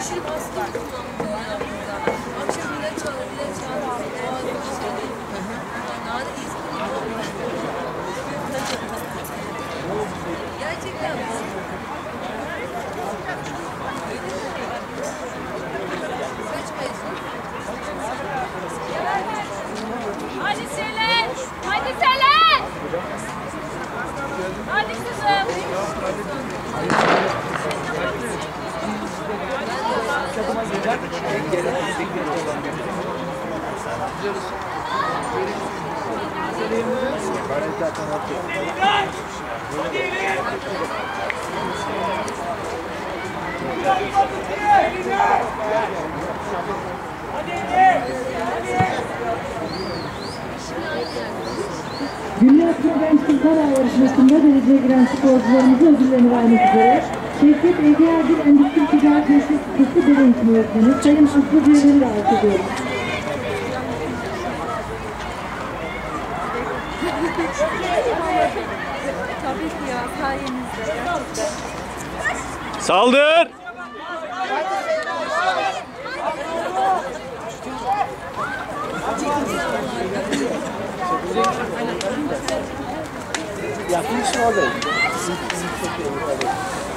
düşürüp hasta kullandı ya burada. Akşam bile çaldı, bile. Daha da iyisi Gerçekten? Kaç mezun? Hadi Selen! Hadi Selen! Hadi kızım! Dünya Programcı Kara yarışmasında dereceye giren sporcularımıza ödüllerini vermek üzere Şevket Egeergil Endüstri Ticaret Bel Eğitimi Öğretmeni Sayın Aslı Düğeleri davet ediyorum. Tabii ki ya sayenizde gerçekten. Saldır! Ya, finish orada. Bizim, bizim çok iyi.